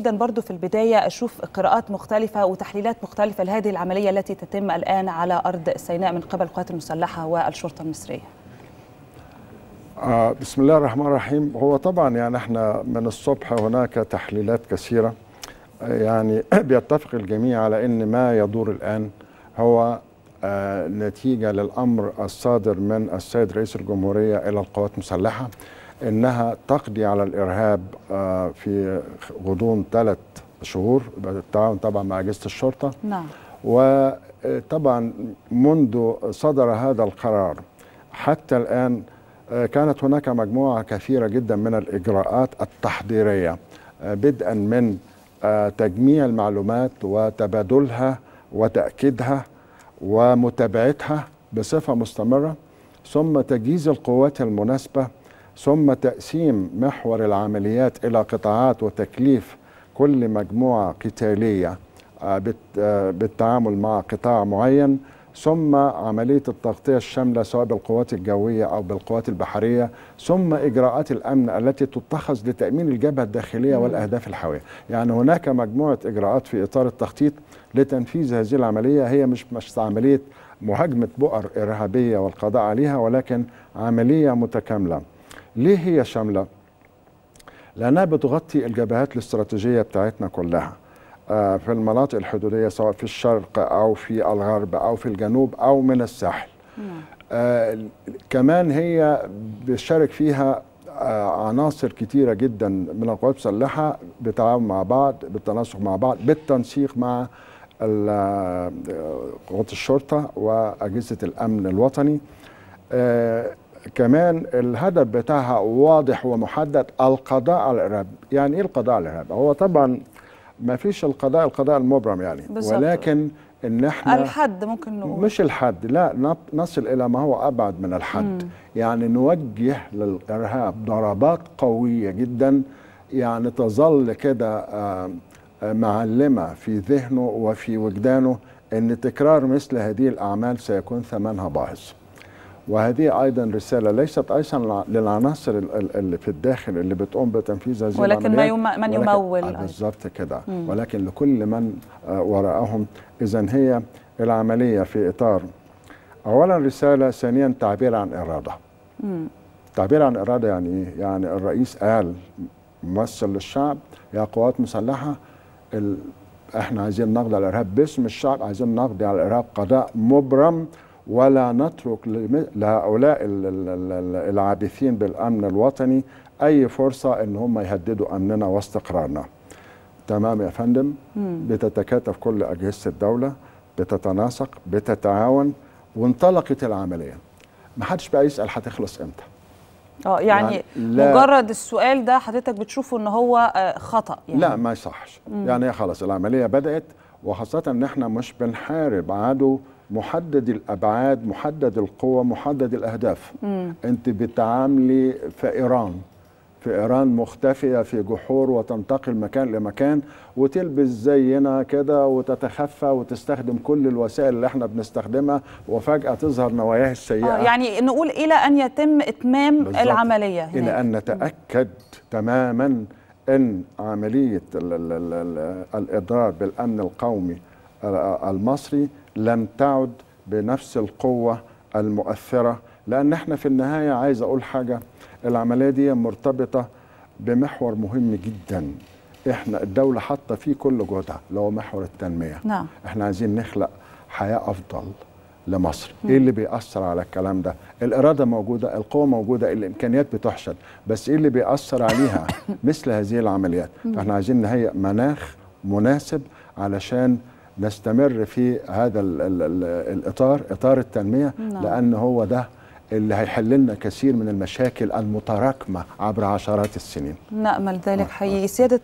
جدا برضو في البداية أشوف قراءات مختلفة وتحليلات مختلفة لهذه العملية التي تتم الآن على أرض سيناء من قبل القوات المسلحة والشرطة المصرية. آه بسم الله الرحمن الرحيم. هو طبعا يعني إحنا من الصبح هناك تحليلات كثيرة. آه يعني بيتفق الجميع على إن ما يدور الآن هو آه نتيجة للأمر الصادر من السيد رئيس الجمهورية إلى القوات المسلحة. إنها تقضي على الإرهاب آه في غضون ثلاث شهور بالتعاون طبعا مع أجهزة الشرطة. نعم. وطبعا منذ صدر هذا القرار حتى الآن آه كانت هناك مجموعة كثيرة جدا من الإجراءات التحضيرية آه بدءا من تجميع المعلومات وتبادلها وتأكيدها ومتابعتها بصفة مستمرة ثم تجهيز القوات المناسبة ثم تقسيم محور العمليات إلى قطاعات وتكليف كل مجموعة قتالية بالتعامل مع قطاع معين. ثم عملية التغطية الشاملة سواء بالقوات الجوية أو بالقوات البحرية. ثم إجراءات الأمن التي تتخذ لتأمين الجبهة الداخلية والأهداف الحيويه يعني هناك مجموعة إجراءات في إطار التخطيط لتنفيذ هذه العملية. هي مش مش عملية مهاجمة بؤر إرهابية والقضاء عليها ولكن عملية متكاملة. ليه هي شاملة؟ لأنها بتغطي الجبهات الاستراتيجية بتاعتنا كلها آه في المناطق الحدودية سواء في الشرق أو في الغرب أو في الجنوب أو من الساحل. آه كمان هي بيشارك فيها آه عناصر كتيرة جدا من القوات المسلحة بالتعاون مع بعض بالتناسق مع بعض بالتنسيق مع قوات الشرطة وأجهزة الأمن الوطني. كمان الهدف بتاعها واضح ومحدد القضاء على الإرهاب. يعني إيه القضاء على الإرهاب؟ هو طبعا ما فيش القضاء القضاء المبرم يعني. بالزبط. ولكن إن إحنا الحد ممكن نقول. مش الحد لا نصل إلى ما هو أبعد من الحد. مم. يعني نوجه للإرهاب ضربات قوية جدا. يعني تظل كده معلمة في ذهنه وفي وجدانه إن تكرار مثل هذه الأعمال سيكون ثمنها باهظ. وهذه أيضا رسالة ليست أيضا للعناصر اللي في الداخل اللي بتقوم بتنفيذ هذه ولكن ما يم... من يمول. آه بالضبط كده. ولكن لكل من آه وراءهم اذا هي العملية في إطار اولا رسالة ثانيا تعبير عن إرادة. مم. تعبير عن إرادة يعني إيه يعني الرئيس قال ممثل للشعب يا قوات مسلحة ال... إحنا عايزين نقضي على الإرهاب. باسم الشعب عايزين نقضي على الارهاب قضاء مبرم ولا نترك لهؤلاء العابثين بالأمن الوطني أي فرصة إن هم يهددوا أمننا واستقرارنا. تمام يا فندم؟ مم. بتتكاتف كل أجهزة الدولة بتتناسق بتتعاون وانطلقت العملية. ما حدش بقى يسأل هتخلص إمتى. آه يعني, يعني مجرد السؤال ده حضرتك بتشوفه إن هو خطأ يعني لا ما يصحش يعني خلاص العملية بدأت وخاصة إن إحنا مش بنحارب عدو محدد الأبعاد محدد القوة محدد الأهداف مم. أنت بتعاملي في إيران في إيران مختفية في جحور وتنتقل مكان لمكان وتلبس زينا كده وتتخفى وتستخدم كل الوسائل اللي إحنا بنستخدمها وفجأة تظهر نواياها السيئة آه يعني نقول إلى أن يتم إتمام بالزبط. العملية هناك. إلى أن نتاكد تماما إن عملية ال ال ال الاضرار بالأمن القومي المصري لم تعد بنفس القوة المؤثرة لأن إحنا في النهاية عايز أقول حاجة العملية دي مرتبطة بمحور مهم جدا. إحنا الدولة حاطة فيه كل جهدها اللي هو محور التنمية. نعم. إحنا عايزين نخلق حياة أفضل لمصر. م. إيه اللي بيأثر على الكلام ده؟ الإرادة موجودة القوة موجودة الإمكانيات بتحشد بس إيه اللي بيأثر عليها؟ مثل هذه العمليات. فاحنا عايزين نهيئ مناخ مناسب علشان نستمر في هذا ال ال ال الإطار إطار التنمية نعم. لأن هو ده اللي هيحل لنا كثير من المشاكل المتراكمة عبر عشرات السنين. نأمل ذلك حقيقي. سيادة